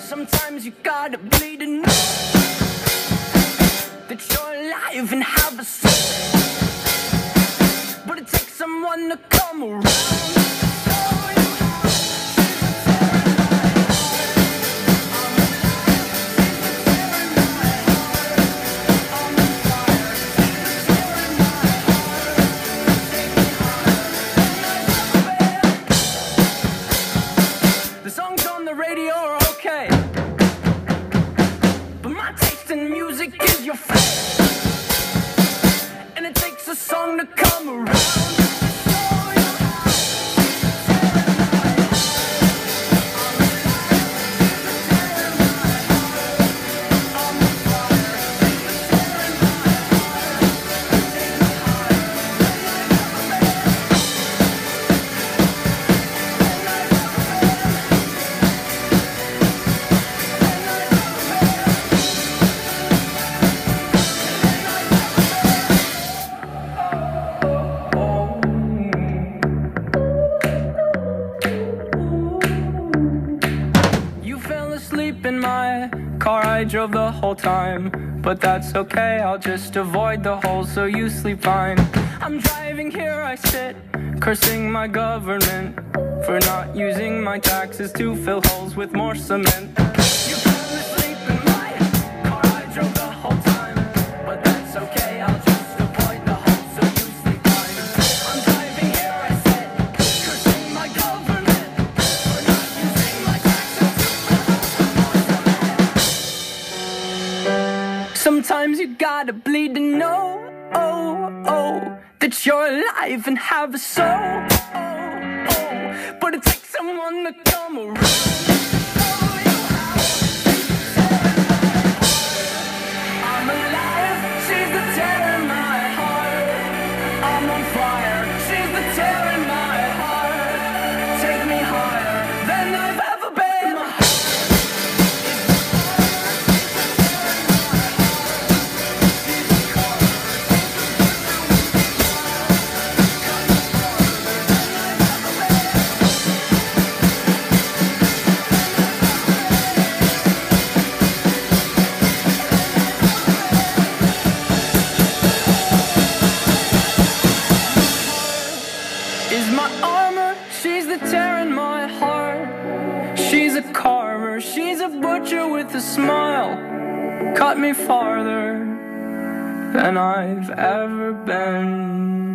Sometimes you gotta bleed to know that you're alive and have a soul. But it takes someone to come around. In music is your face. And it takes a song to come around. Asleep in my car, I drove the whole time. But that's okay, I'll just avoid the holes so you sleep fine. I'm driving here, I sit, cursing my government for not using my taxes to fill holes with more cement. Sometimes you gotta bleed to know, oh, oh, that you're alive and have a soul. Oh, oh, but it takes someone to come around. She's the tear in my heart. She's a carver. She's a butcher with a smile. Cut me farther than I've ever been.